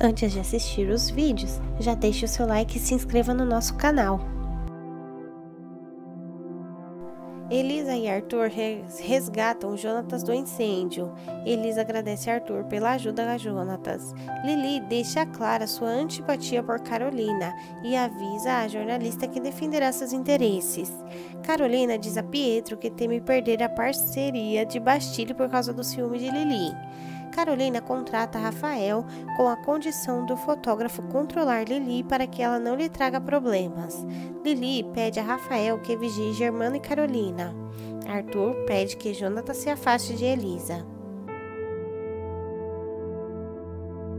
Antes de assistir os vídeos, já deixe o seu like e se inscreva no nosso canal. Elisa e Arthur resgatam Jonatas do incêndio. Elisa agradece a Arthur pela ajuda a Jonatas. Lili deixa clara sua antipatia por Carolina e avisa a jornalista que defenderá seus interesses. Carolina diz a Pietro que teme perder a parceria de Bastilho por causa do ciúme de Lili. Carolina contrata Rafael com a condição do fotógrafo controlar Lili para que ela não lhe traga problemas. Lili pede a Rafael que vigie Germano e Carolina. Arthur pede que Jonathan se afaste de Elisa.